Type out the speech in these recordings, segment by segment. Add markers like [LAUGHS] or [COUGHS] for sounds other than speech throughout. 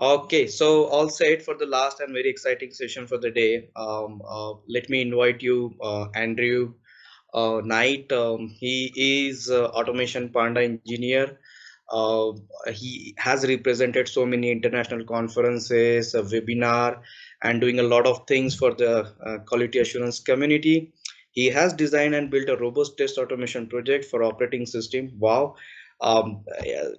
Okay, so all set for the last and very exciting session for the day. Um, uh, let me invite you, uh, Andrew uh, Knight. Um, he is uh, automation panda engineer. Uh, he has represented so many international conferences, a webinar, and doing a lot of things for the uh, quality assurance community. He has designed and built a robust test automation project for operating system. Wow um,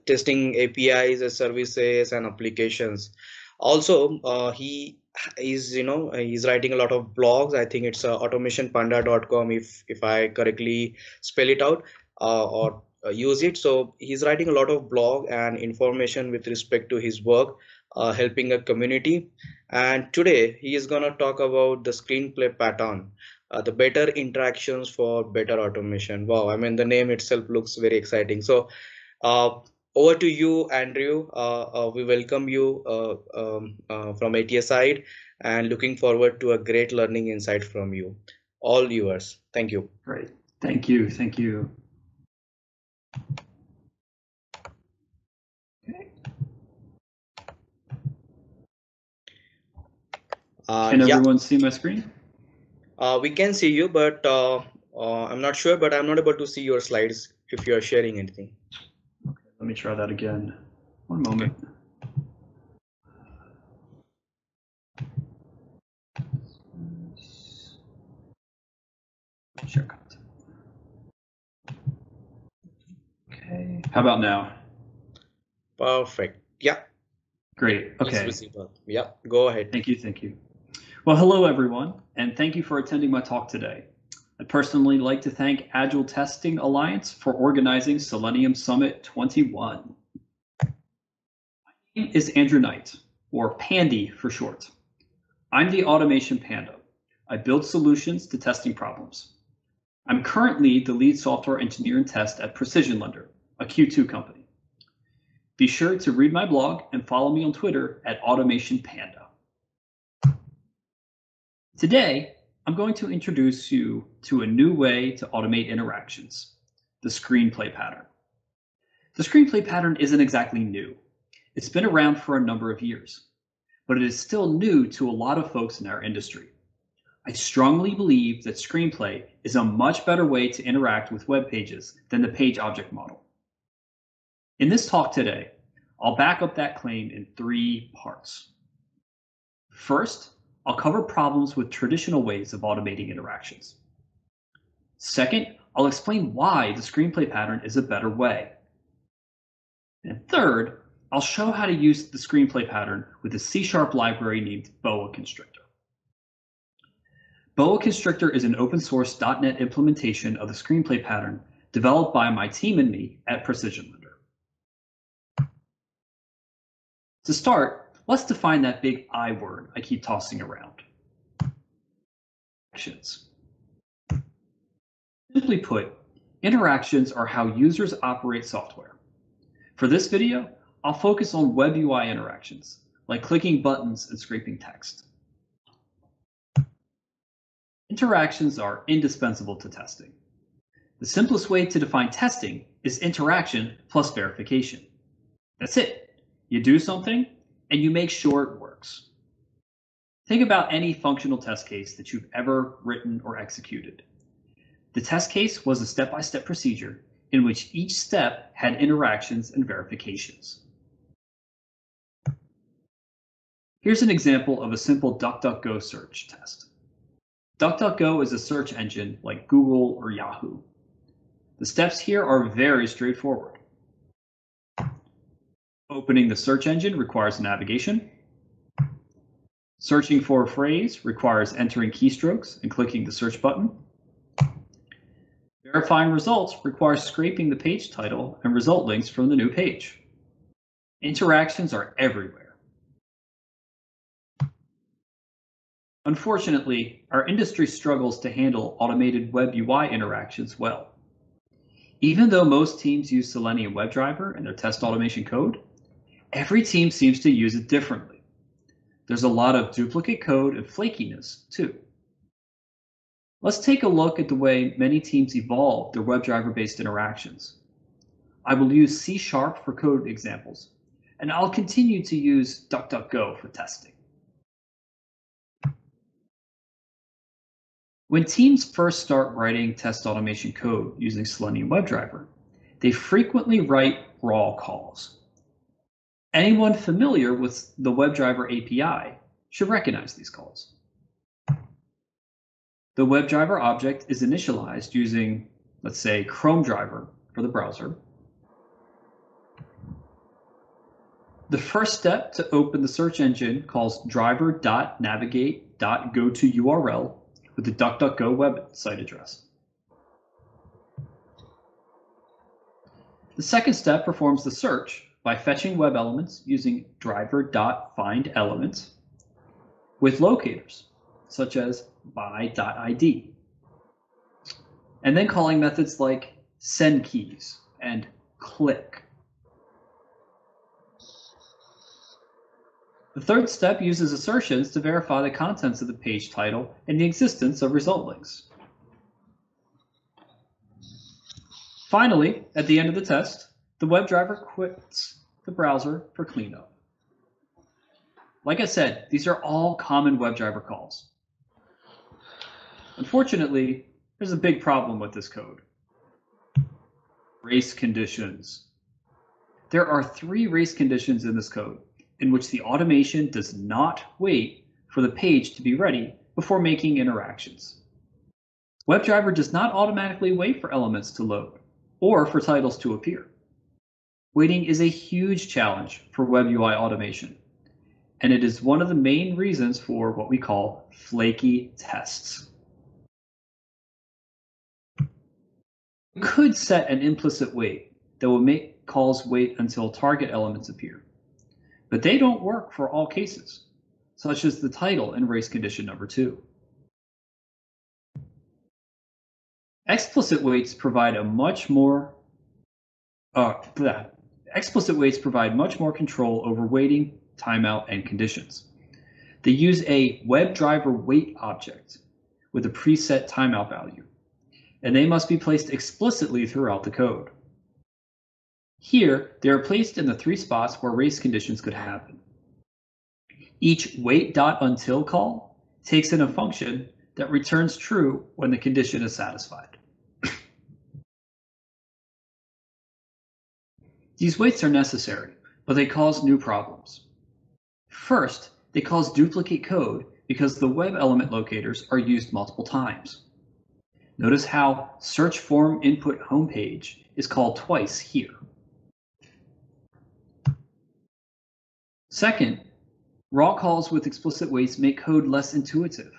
testing APIs, services, and applications. Also, uh, he is you know he's writing a lot of blogs. I think it's uh, automationpanda.com if if I correctly spell it out uh, or uh, use it. So he's writing a lot of blog and information with respect to his work, uh, helping a community. And today he is gonna talk about the screenplay pattern uh, the better interactions for better automation. Wow, I mean the name itself looks very exciting. So uh, over to you, Andrew. Uh, uh, we welcome you uh, um, uh, from ATA side and looking forward to a great learning insight from you. All yours. Thank you. Great. Thank you. Thank you. Uh, Can yeah, everyone see my screen? uh, we can see you, but uh, uh, I'm not sure, but I'm not able to see your slides if you are sharing anything. Let me try that again. One moment. Share content. Okay, how about now? Perfect. Yeah, Great, okay. Yeah, go ahead. Thank you, thank you. Well, hello everyone, and thank you for attending my talk today. I'd personally like to thank Agile Testing Alliance for organizing Selenium Summit 21. My name is Andrew Knight, or Pandy for short. I'm the automation panda. I build solutions to testing problems. I'm currently the lead software engineer and test at PrecisionLender, a Q2 company. Be sure to read my blog and follow me on Twitter at Automation Panda. Today, I'm going to introduce you to a new way to automate interactions, the screenplay pattern. The screenplay pattern isn't exactly new. It's been around for a number of years, but it is still new to a lot of folks in our industry. I strongly believe that screenplay is a much better way to interact with web pages than the page object model. In this talk today, I'll back up that claim in three parts. First, I'll cover problems with traditional ways of automating interactions. Second, I'll explain why the screenplay pattern is a better way. And third, I'll show how to use the screenplay pattern with a C-sharp library named Boa Constrictor. Boa Constrictor is an open source .NET implementation of the screenplay pattern developed by my team and me at PrecisionLender. To start, let's define that big I word I keep tossing around. Actions. Simply put, interactions are how users operate software. For this video, I'll focus on web UI interactions, like clicking buttons and scraping text. Interactions are indispensable to testing. The simplest way to define testing is interaction plus verification. That's it. You do something and you make sure it works. Think about any functional test case that you've ever written or executed. The test case was a step-by-step procedure in which each step had interactions and verifications. Here's an example of a simple DuckDuckGo search test. DuckDuckGo is a search engine like Google or Yahoo. The steps here are very straightforward. Opening the search engine requires navigation. Searching for a phrase requires entering keystrokes and clicking the search button. Verifying results requires scraping the page title and result links from the new page. Interactions are everywhere. Unfortunately, our industry struggles to handle automated web UI interactions well. Even though most teams use Selenium WebDriver in their test automation code, every team seems to use it differently. There's a lot of duplicate code and flakiness too. Let's take a look at the way many teams evolve their WebDriver based interactions. I will use C Sharp for code examples, and I'll continue to use DuckDuckGo for testing. When teams first start writing test automation code using Selenium WebDriver, they frequently write raw calls. Anyone familiar with the WebDriver API should recognize these calls. The WebDriver object is initialized using, let's say, Chrome driver for the browser. The first step to open the search engine calls driver.navigate.goToURL with the DuckDuckGo website address. The second step performs the search by fetching web elements using driver.findElements with locators, such as by.id, and then calling methods like sendKeys and click. The third step uses assertions to verify the contents of the page title and the existence of result links. Finally, at the end of the test, the WebDriver quits the browser for cleanup. Like I said, these are all common WebDriver calls. Unfortunately, there's a big problem with this code. Race conditions. There are three race conditions in this code in which the automation does not wait for the page to be ready before making interactions. WebDriver does not automatically wait for elements to load or for titles to appear. Waiting is a huge challenge for web UI automation, and it is one of the main reasons for what we call flaky tests. You could set an implicit wait that will make calls wait until target elements appear, but they don't work for all cases, such as the title in race condition number two. Explicit waits provide a much more uh. Explicit waits provide much more control over waiting, timeout, and conditions. They use a WebDriver wait object with a preset timeout value, and they must be placed explicitly throughout the code. Here, they are placed in the three spots where race conditions could happen. Each wait.until call takes in a function that returns true when the condition is satisfied. These waits are necessary, but they cause new problems. First, they cause duplicate code because the web element locators are used multiple times. Notice how search form input homepage is called twice here. Second, raw calls with explicit waits make code less intuitive.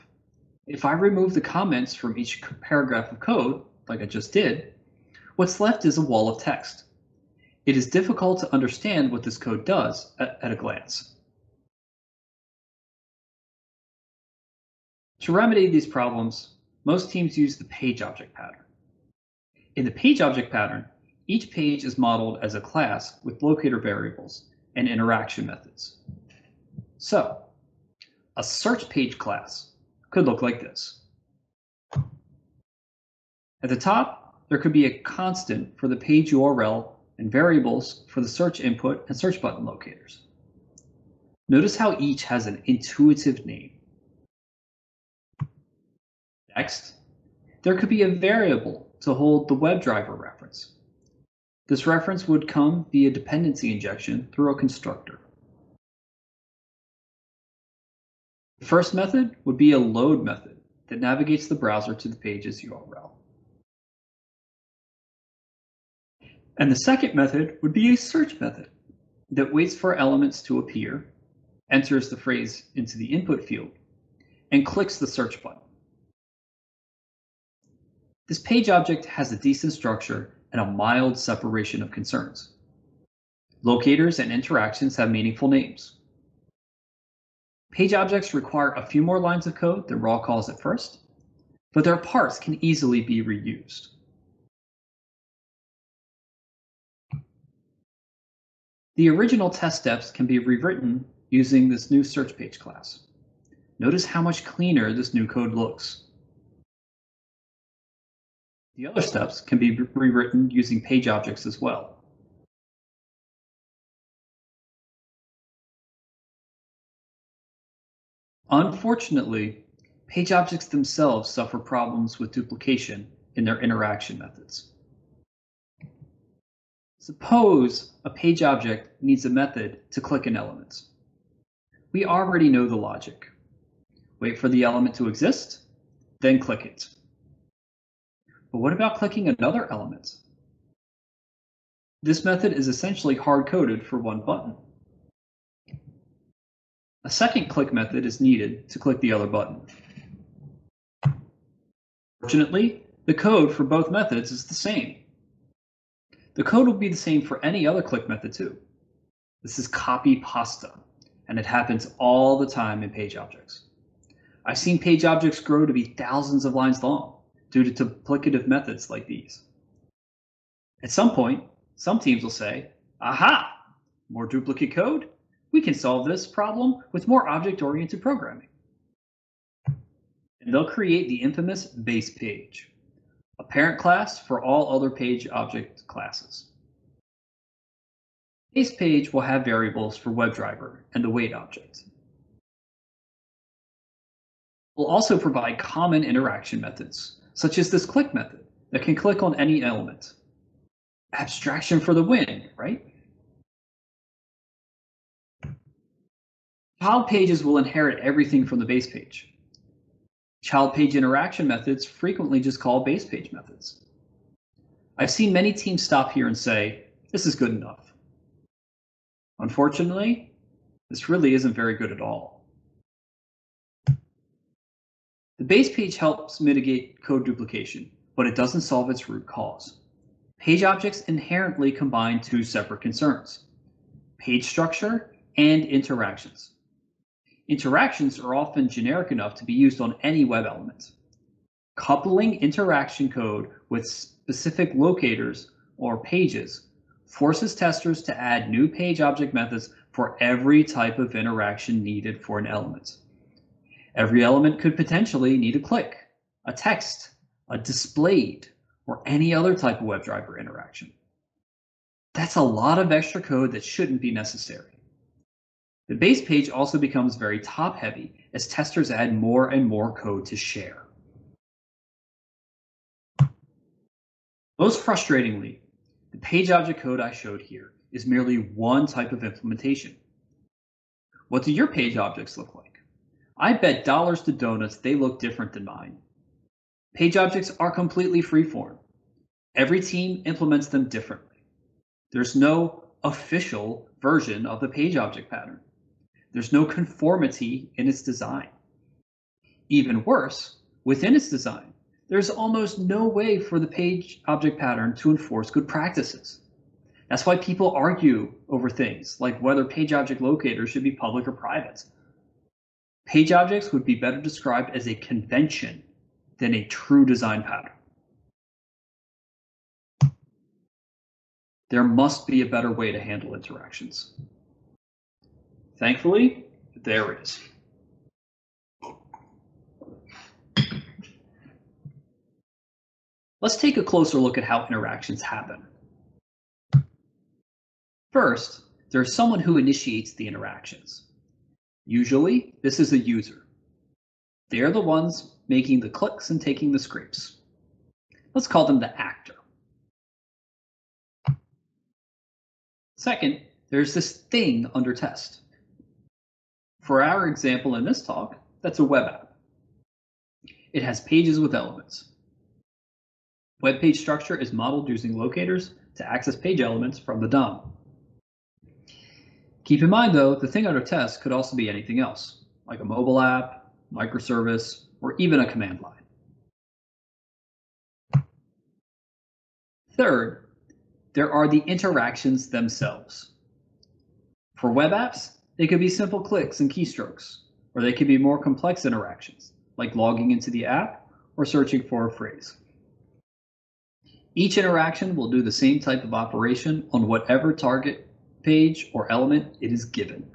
If I remove the comments from each paragraph of code, like I just did, what's left is a wall of text. It is difficult to understand what this code does at, a glance. To remedy these problems, most teams use the page object pattern. In the page object pattern, each page is modeled as a class with locator variables and interaction methods. So, a search page class could look like this. At the top, there could be a constant for the page URL and variables for the search input and search button locators. Notice how each has an intuitive name. Next, there could be a variable to hold the WebDriver reference. This reference would come via dependency injection through a constructor. The first method would be a load method that navigates the browser to the page's URL. And the second method would be a search method that waits for elements to appear, enters the phrase into the input field, and clicks the search button. This page object has a decent structure and a mild separation of concerns. Locators and interactions have meaningful names. Page objects require a few more lines of code than raw calls at first, but their parts can easily be reused. The original test steps can be rewritten using this new search page class. Notice how much cleaner this new code looks. The other steps can be rewritten using page objects as well. Unfortunately, page objects themselves suffer problems with duplication in their interaction methods. Suppose a page object needs a method to click an element. We already know the logic. Wait for the element to exist, then click it. But what about clicking another element? This method is essentially hard-coded for one button. A second click method is needed to click the other button. Fortunately, the code for both methods is the same. The code will be the same for any other click method too. This is copy pasta, and it happens all the time in page objects. I've seen page objects grow to be thousands of lines long due to duplicative methods like these. At some point, some teams will say, aha, more duplicate code? We can solve this problem with more object-oriented programming. And they'll create the infamous base page a parent class for all other page object classes. Base page will have variables for WebDriver and the wait object. We'll also provide common interaction methods, such as this click method that can click on any element. Abstraction for the win, right? Child pages will inherit everything from the base page. Child page interaction methods frequently just call base page methods. I've seen many teams stop here and say, this is good enough. Unfortunately, this really isn't very good at all. The base page helps mitigate code duplication, but it doesn't solve its root cause. Page objects inherently combine two separate concerns, page structure and interactions. Interactions are often generic enough to be used on any web element. Coupling interaction code with specific locators or pages forces testers to add new page object methods for every type of interaction needed for an element. Every element could potentially need a click, a text, a displayed, or any other type of WebDriver interaction. That's a lot of extra code that shouldn't be necessary. The base page also becomes very top heavy as testers add more and more code to share. Most frustratingly, the page object code I showed here is merely one type of implementation. What do your page objects look like? I bet dollars to donuts they look different than mine. Page objects are completely freeform. Every team implements them differently. There's no official version of the page object pattern. There's no conformity in its design. Even worse, within its design, there's almost no way for the page object pattern to enforce good practices. That's why people argue over things like whether page object locators should be public or private. Page objects would be better described as a convention than a true design pattern. There must be a better way to handle interactions. Thankfully, there is. Let's take a closer look at how interactions happen. First, there's someone who initiates the interactions. Usually, this is a user. They're the ones making the clicks and taking the scrapes. Let's call them the actor. Second, there's this thing under test. For our example in this talk, that's a web app. It has pages with elements. Web page structure is modeled using locators to access page elements from the DOM. Keep in mind though, the thing under test could also be anything else, like a mobile app, microservice, or even a command line. Third, there are the interactions themselves. For web apps, they could be simple clicks and keystrokes, or they could be more complex interactions, like logging into the app or searching for a phrase. Each interaction will do the same type of operation on whatever target page or element it is given.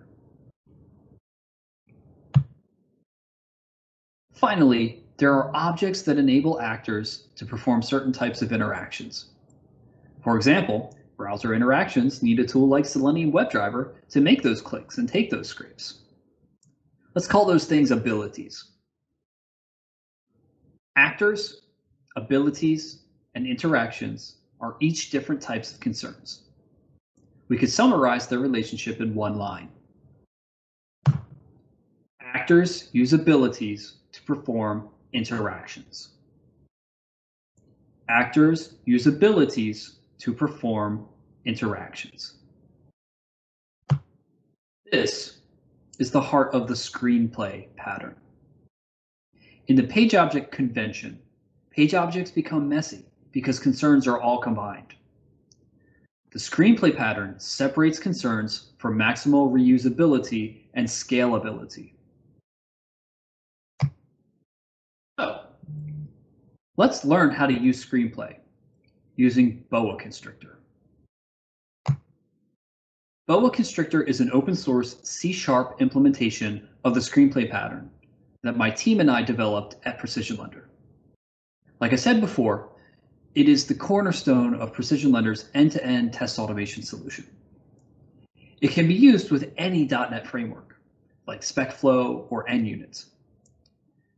Finally, there are objects that enable actors to perform certain types of interactions. For example, Browser interactions need a tool like Selenium WebDriver to make those clicks and take those scrapes. Let's call those things abilities. Actors, abilities, and interactions are each different types of concerns. We could summarize their relationship in one line. Actors use abilities to perform interactions. Actors use abilities to perform interactions. This is the heart of the screenplay pattern. In the page object convention, page objects become messy because concerns are all combined. The screenplay pattern separates concerns for maximal reusability and scalability. So, let's learn how to use screenplay using Boa Constrictor. Boa Constrictor is an open source C-sharp implementation of the screenplay pattern that my team and I developed at PrecisionLender. Like I said before, it is the cornerstone of PrecisionLender's end-to-end test automation solution. It can be used with any .NET framework, like SpecFlow or NUnit.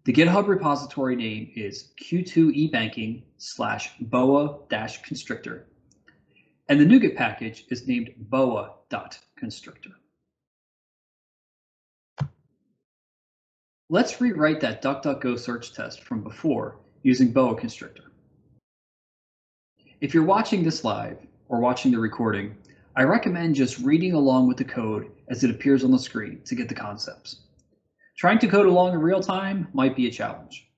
The GitHub repository name is q2ebanking slash boa-constrictor, and the NuGet package is named boa.constrictor. Let's rewrite that DuckDuckGo search test from before using Boa Constrictor. If you're watching this live or watching the recording, I recommend just reading along with the code as it appears on the screen to get the concepts. Trying to code along in real time might be a challenge.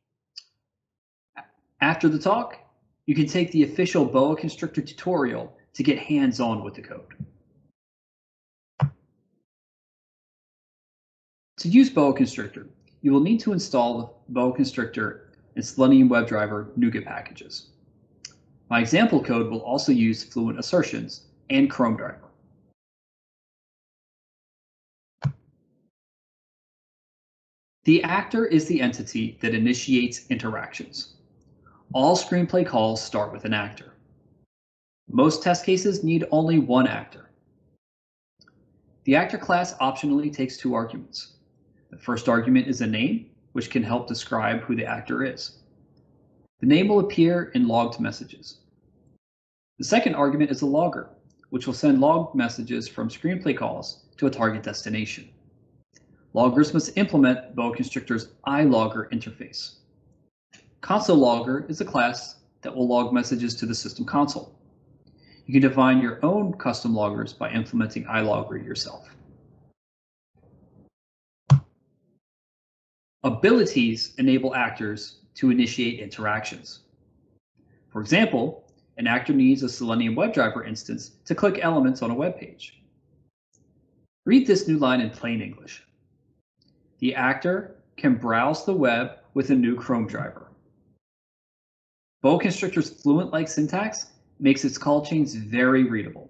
After the talk, you can take the official Boa Constrictor tutorial to get hands-on with the code. To use Boa Constrictor, you will need to install the Boa Constrictor and Selenium WebDriver NuGet packages. My example code will also use Fluent assertions and Chrome The actor is the entity that initiates interactions. All screenplay calls start with an actor. Most test cases need only one actor. The actor class optionally takes two arguments. The first argument is a name, which can help describe who the actor is. The name will appear in logged messages. The second argument is a logger, which will send log messages from screenplay calls to a target destination. Loggers must implement Boa Constrictor's iLogger interface. Console Logger is a class that will log messages to the system console. You can define your own custom loggers by implementing iLogger yourself. Abilities enable actors to initiate interactions. For example, an actor needs a Selenium WebDriver instance to click elements on a web page. Read this new line in plain English. The actor can browse the web with a new Chrome driver. Boa Constrictor's Fluent-like syntax makes its call chains very readable.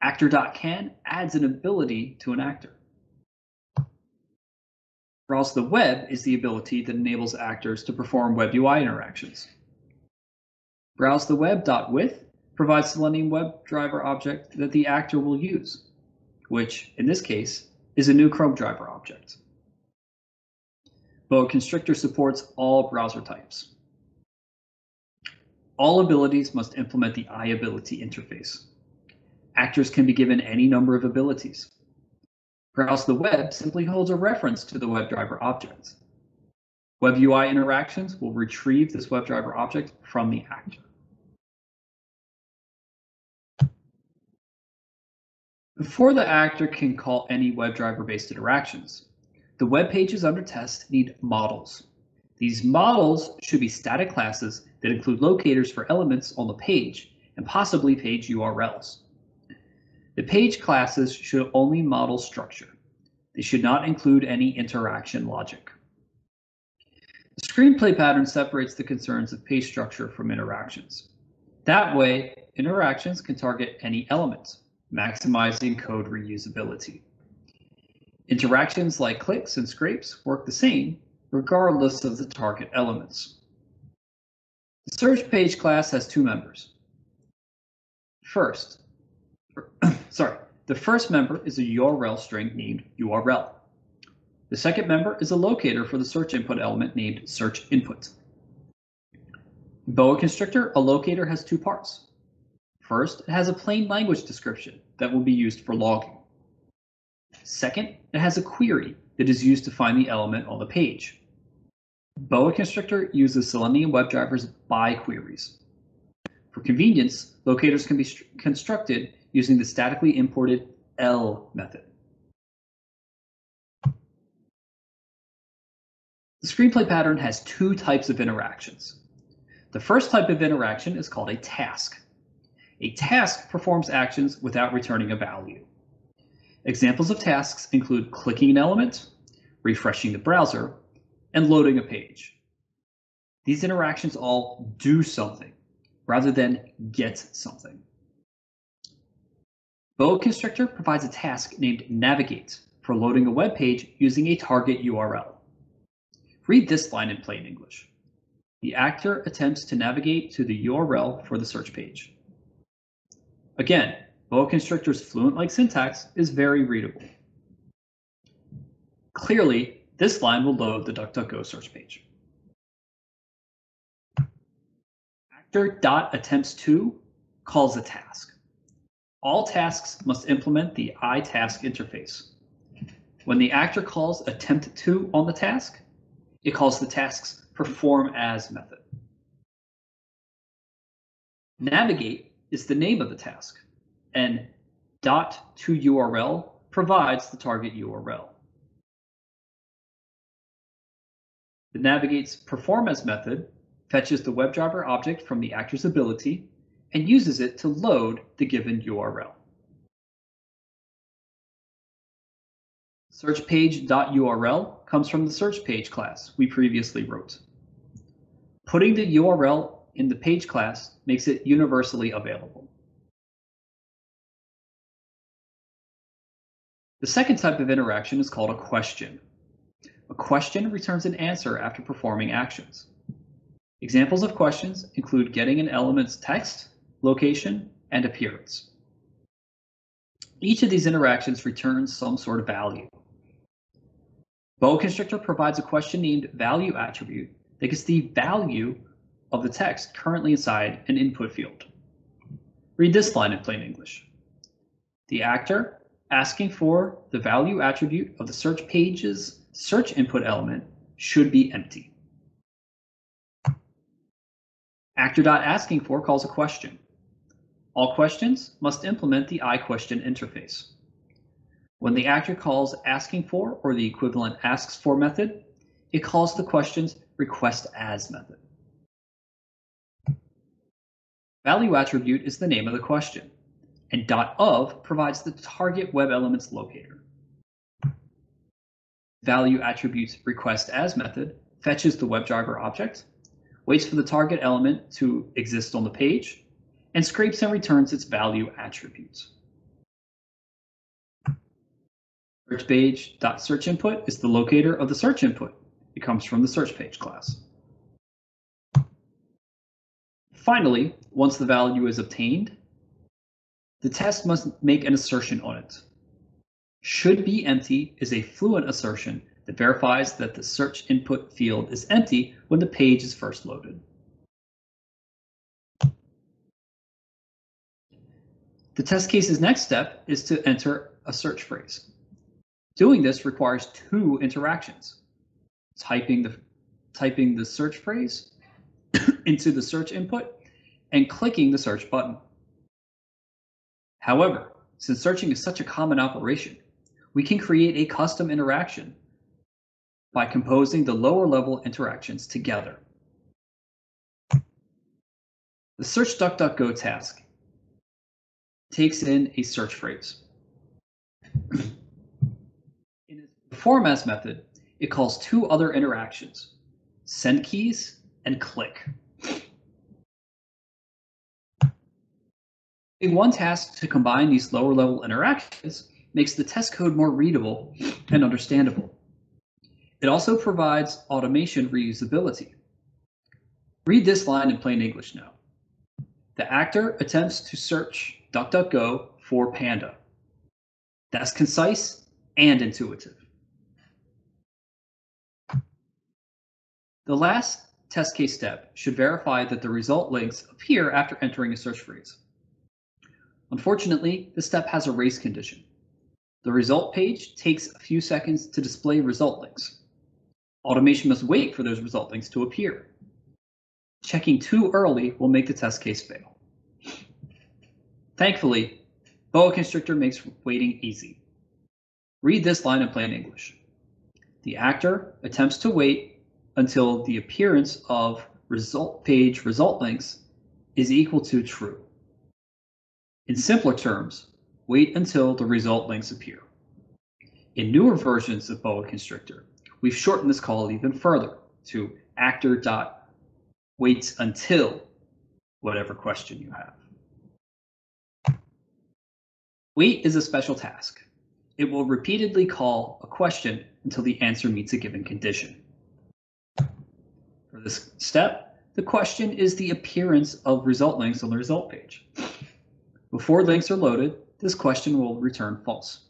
Actor.can adds an ability to an actor. Browse the web is the ability that enables actors to perform web UI interactions. Browse the web.with provides the Selenium WebDriver object that the actor will use, which, in this case, is a new Chrome driver object. Boa Constrictor supports all browser types. All abilities must implement the iAbility interface. Actors can be given any number of abilities. Browse the web simply holds a reference to the WebDriver object. Web UI interactions will retrieve this WebDriver object from the actor. Before the actor can call any WebDriver-based interactions, the web pages under test need models. These models should be static classes that include locators for elements on the page and possibly page URLs. The page classes should only model structure. They should not include any interaction logic. The screenplay pattern separates the concerns of page structure from interactions. That way, interactions can target any elements, maximizing code reusability. Interactions like clicks and scrapes work the same, regardless of the target elements. The search page class has two members. First, [COUGHS] sorry, the first member is a URL string named URL. The second member is a locator for the search input element named search input. Boa constrictor, a locator has two parts. First, it has a plain language description that will be used for logging. Second, it has a query that is used to find the element on the page. Boa constrictor uses Selenium WebDriver's by queries. For convenience, locators can be constructed using the statically imported L method. The screenplay pattern has two types of interactions. The first type of interaction is called a task. A task performs actions without returning a value. Examples of tasks include clicking an element, refreshing the browser, and loading a page. These interactions all do something rather than get something. Boa Constrictor provides a task named navigate for loading a web page using a target URL. Read this line in plain English. The actor attempts to navigate to the URL for the search page. Again, Boa Constrictor's fluent-like syntax is very readable. Clearly, this line will load the DuckDuckGo search page. Actor.attempts to calls a task. All tasks must implement the iTask interface. When the actor calls attempt to on the task, it calls the task's perform as method. Navigate is the name of the task, and dot to URL provides the target URL. The navigate's perform as method fetches the WebDriver object from the actor's ability and uses it to load the given URL. SearchPage.url comes from the search page class we previously wrote. Putting the URL in the page class makes it universally available. The second type of interaction is called a question. A question returns an answer after performing actions. Examples of questions include getting an element's text, location, and appearance. Each of these interactions returns some sort of value. Boa Constrictor provides a question named value attribute that gets the value of the text currently inside an input field. Read this line in plain English. The actor asking for the value attribute of the search page's search input element should be empty. Actor.asking for calls a question. All questions must implement the iQuestion interface. When the actor calls asking for or the equivalent asks for method, it calls the question's request as method. Value attribute is the name of the question, and .of provides the target web elements locator. Value attribute's request as method fetches the WebDriver object, waits for the target element to exist on the page, and scrapes and returns its value attributes. Search page search input is the locator of the search input. It comes from the search page class. Finally, once the value is obtained, the test must make an assertion on it. Should be empty is a fluent assertion that verifies that the search input field is empty when the page is first loaded. The test case's next step is to enter a search phrase. Doing this requires two interactions. Typing the, typing the search phrase [COUGHS] into the search input and clicking the search button. However, since searching is such a common operation, we can create a custom interaction by composing the lower level interactions together. The search DuckDuckGo task takes in a search phrase. in its perform as method, it calls two other interactions, send keys and click. One task to combine these lower level interactions makes the test code more readable and understandable. It also provides automation reusability. Read this line in plain English now. The actor attempts to search DuckDuckGo for Panda. That's concise and intuitive. The last test case step should verify that the result links appear after entering a search phrase. Unfortunately, this step has a race condition. The result page takes a few seconds to display result links. Automation must wait for those result links to appear. Checking too early will make the test case fail. Thankfully, Boa Constrictor makes waiting easy. Read this line in plain English. The actor attempts to wait until the appearance of result page result links is equal to true. In simpler terms, wait until the result links appear. In newer versions of Boa Constrictor, we've shortened this call even further to actor dot waits until whatever question you have. Wait is a special task. It will repeatedly call a question until the answer meets a given condition. For this step, the question is the appearance of result links on the result page. Before links are loaded, this question will return false.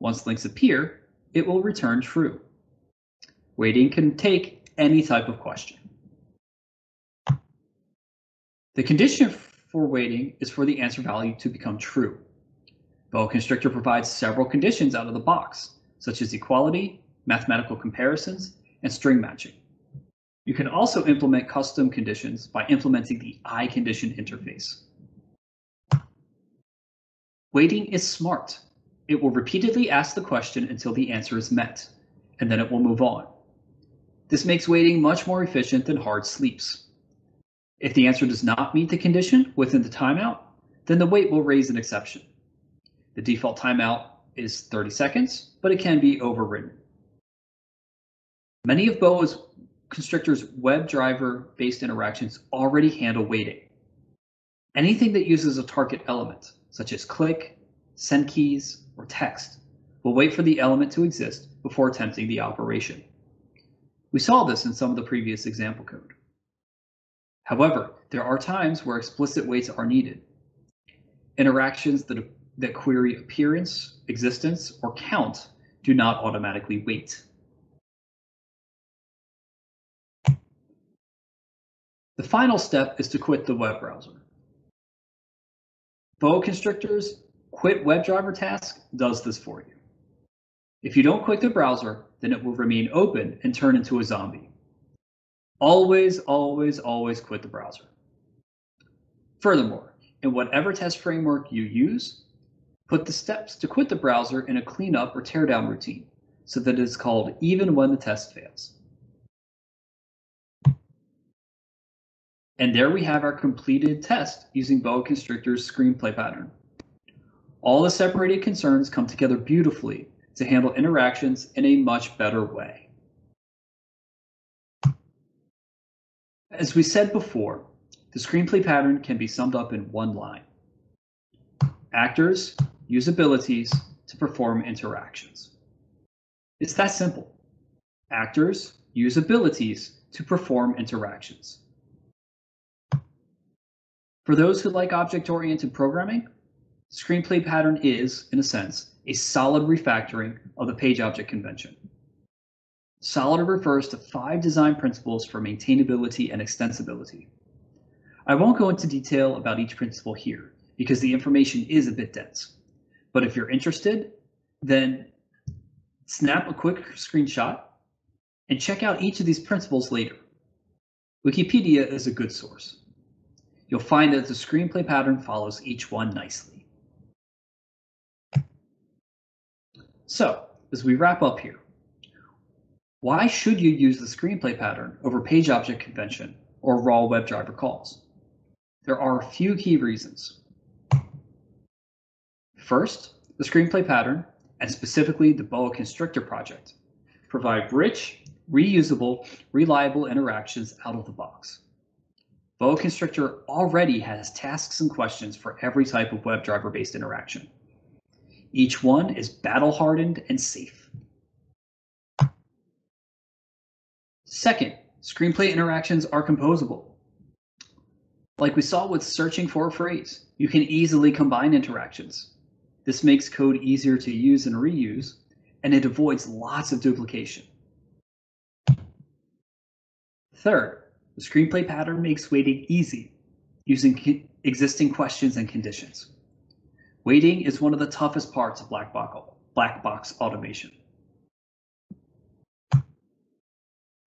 Once links appear, it will return true. Waiting can take any type of question. The condition for waiting is for the answer value to become true. Boa Constrictor provides several conditions out of the box, such as equality, mathematical comparisons, and string matching. You can also implement custom conditions by implementing the iCondition interface. Waiting is smart. It will repeatedly ask the question until the answer is met, and then it will move on. This makes waiting much more efficient than hard sleeps. If the answer does not meet the condition within the timeout, then the wait will raise an exception. The default timeout is 30 seconds, but it can be overridden. Many of Boa's Constrictor's WebDriver-based interactions already handle waiting. Anything that uses a target element, such as click, send keys, or text, will wait for the element to exist before attempting the operation. We saw this in some of the previous example code. However, there are times where explicit waits are needed. Interactions that that query appearance, existence, or count do not automatically wait. The final step is to quit the web browser. Boa Constrictor's quit WebDriver task does this for you. If you don't quit the browser, then it will remain open and turn into a zombie. Always, always, always quit the browser. Furthermore, in whatever test framework you use, Put the steps to quit the browser in a cleanup or teardown routine so that it is called even when the test fails. And there we have our completed test using Boa Constrictor's screenplay pattern. All the separated concerns come together beautifully to handle interactions in a much better way. As we said before, the screenplay pattern can be summed up in one line. Actors, use abilities to perform interactions. It's that simple. Actors use abilities to perform interactions. For those who like object-oriented programming, Screenplay Pattern is, in a sense, a solid refactoring of the page object convention. Solid refers to five design principles for maintainability and extensibility. I won't go into detail about each principle here because the information is a bit dense. But if you're interested, then snap a quick screenshot and check out each of these principles later. Wikipedia is a good source. You'll find that the screenplay pattern follows each one nicely. So, as we wrap up here, why should you use the screenplay pattern over page object convention or raw WebDriver calls? There are a few key reasons. First, the screenplay pattern, and specifically the Boa Constrictor project, provide rich, reusable, reliable interactions out of the box. Boa Constrictor already has tasks and questions for every type of WebDriver-based interaction. Each one is battle-hardened and safe. Second, screenplay interactions are composable. Like we saw with searching for a phrase, you can easily combine interactions. This makes code easier to use and reuse, and it avoids lots of duplication. Third, the screenplay pattern makes waiting easy using existing questions and conditions. Waiting is one of the toughest parts of black box, black box automation.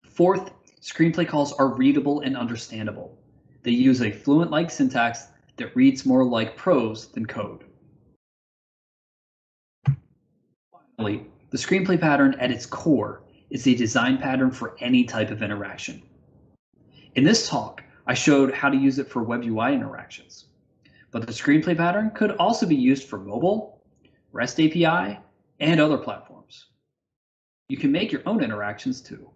Fourth, screenplay calls are readable and understandable. They use a fluent-like syntax that reads more like prose than code. Finally, the screenplay pattern at its core is a design pattern for any type of interaction. In this talk, I showed how to use it for web UI interactions. But the screenplay pattern could also be used for mobile, REST API, and other platforms. You can make your own interactions too.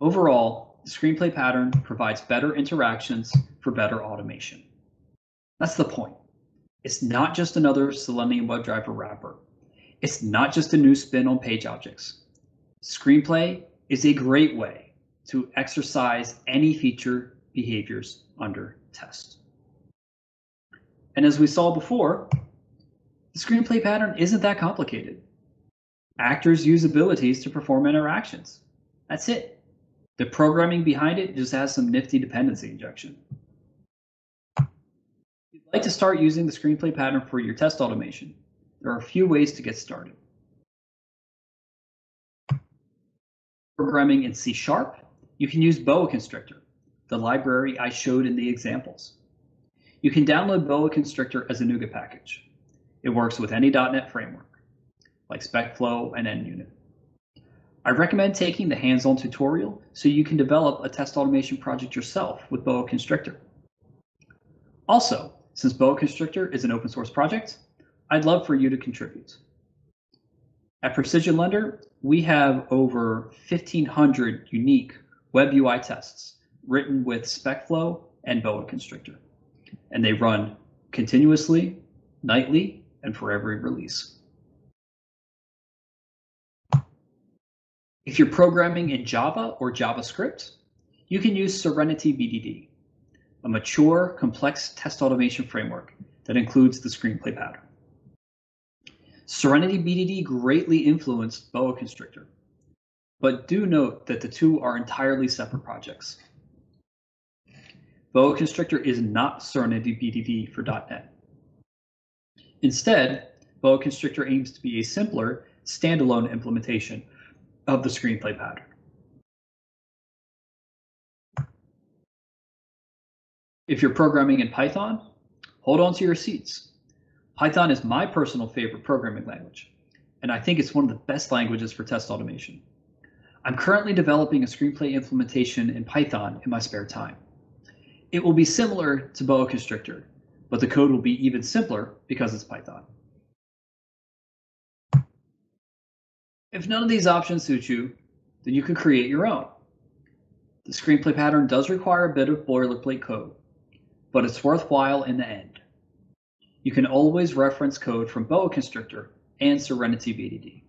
Overall, the screenplay pattern provides better interactions for better automation. That's the point. It's not just another Selenium WebDriver wrapper. It's not just a new spin on page objects. Screenplay is a great way to exercise any feature behaviors under test. And as we saw before, the screenplay pattern isn't that complicated. Actors use abilities to perform interactions. That's it. The programming behind it just has some nifty dependency injection. If you'd like to start using the screenplay pattern for your test automation, there are a few ways to get started. Programming in C Sharp, you can use Boa Constrictor, the library I showed in the examples. You can download Boa Constrictor as a NuGet package. It works with any .NET framework, like SpecFlow and NUnit. I recommend taking the hands-on tutorial so you can develop a test automation project yourself with Boa Constrictor. Also, since Boa Constrictor is an open source project, I'd love for you to contribute. At PrecisionLender, we have over 1,500 unique web UI tests written with SpecFlow and Boa Constrictor, and they run continuously, nightly, and for every release. If you're programming in Java or JavaScript, you can use Serenity BDD, a mature, complex test automation framework that includes the screenplay pattern. Serenity BDD greatly influenced Boa Constrictor, but do note that the two are entirely separate projects. Boa Constrictor is not Serenity BDD for .NET. Instead, Boa Constrictor aims to be a simpler, standalone implementation of the screenplay pattern. If you're programming in Python, hold on to your seats. Python is my personal favorite programming language, and I think it's one of the best languages for test automation. I'm currently developing a screenplay implementation in Python in my spare time. It will be similar to Boa Constrictor, but the code will be even simpler because it's Python. If none of these options suit you, then you can create your own. The screenplay pattern does require a bit of boilerplate code, but it's worthwhile in the end. You can always reference code from Boa Constrictor and Serenity BDD.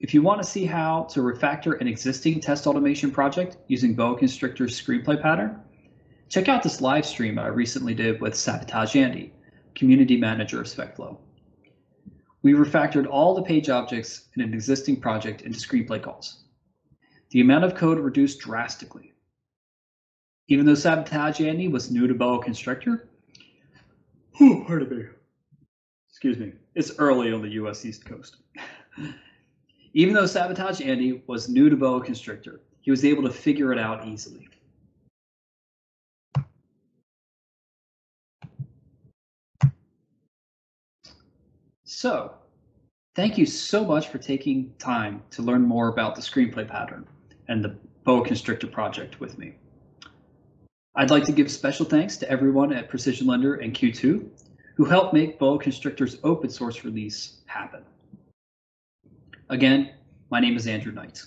If you want to see how to refactor an existing test automation project using Boa Constrictor's screenplay pattern, check out this live stream I recently did with Sabotage Andy, community manager of SpecFlow. We refactored all the page objects in an existing project into screenplay calls. The amount of code reduced drastically. Even though Sabotage Andy was new to Boa Constrictor, whew, pardon me. Excuse me. It's early on the US East Coast. [LAUGHS] Even though Sabotage Andy was new to Boa Constrictor, he was able to figure it out easily. So, thank you so much for taking time to learn more about the screenplay pattern and the Boa Constrictor project with me. I'd like to give special thanks to everyone at PrecisionLender and Q2 who helped make Boa Constrictor's open source release happen. Again, my name is Andrew Knight.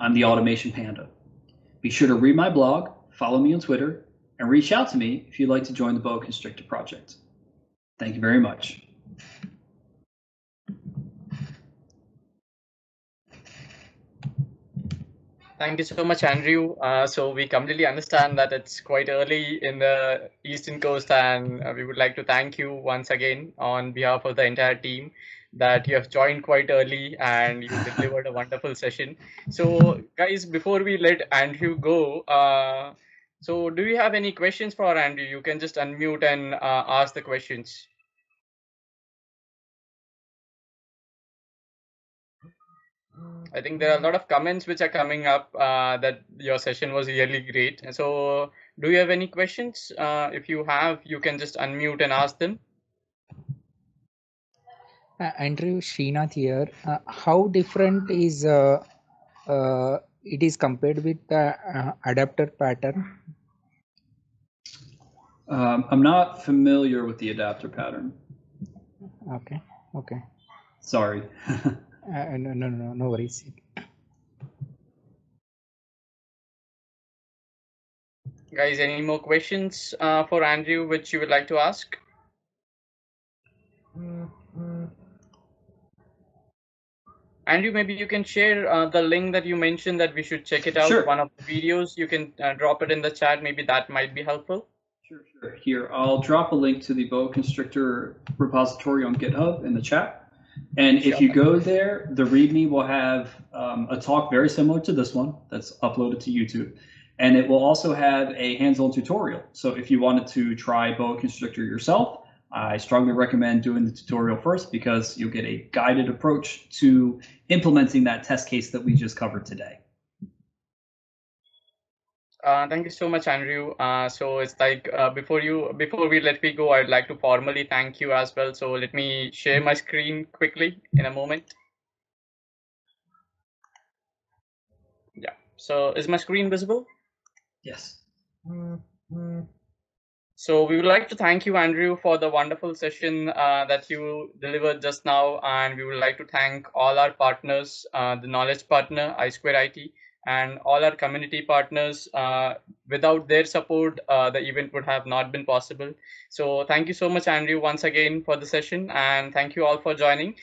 I'm the Automation Panda. Be sure to read my blog, follow me on Twitter, and reach out to me if you'd like to join the Boa Constrictor project. Thank you very much. Thank you so much, Andrew. Uh, so we completely understand that it's quite early in the Eastern Coast, and uh, we would like to thank you once again on behalf of the entire team that you have joined quite early and you [LAUGHS] delivered a wonderful session. So, guys, before we let Andrew go, uh, so do you have any questions for Andrew? You can just unmute and uh, ask the questions. I think there are a lot of comments which are coming up uh, that your session was really great. So, do you have any questions? Uh, if you have, you can just unmute and ask them. Uh, Andrew Srinath here. Uh, how different is uh, uh, it is compared with the uh, adapter pattern? Um, I'm not familiar with the adapter pattern. Okay, okay. Sorry. [LAUGHS] Uh, no, no, no, no worries. Guys, any more questions uh, for Andrew which you would like to ask? Andrew, maybe you can share uh, the link that you mentioned that we should check it out. Sure. One of the videos, you can uh, drop it in the chat. Maybe that might be helpful. Sure, sure. Here, I'll drop a link to the boa constrictor repository on GitHub in the chat. And if you go there, the README will have um, a talk very similar to this one that's uploaded to YouTube. And it will also have a hands-on tutorial. So if you wanted to try boa constrictor yourself, I strongly recommend doing the tutorial first because you'll get a guided approach to implementing that test case that we just covered today. Uh, thank you so much, Andrew. Uh, so it's like uh, before you before we let me go, I'd like to formally thank you as well. So let me share my screen quickly in a moment. Yeah. So is my screen visible? Yes. So we would like to thank you, Andrew, for the wonderful session uh, that you delivered just now, and we would like to thank all our partners, uh, the Knowledge Partner, iSquare IT, and all our community partners. Uh, without their support, uh, the event would have not been possible. So thank you so much, Andrew, once again for the session, and thank you all for joining.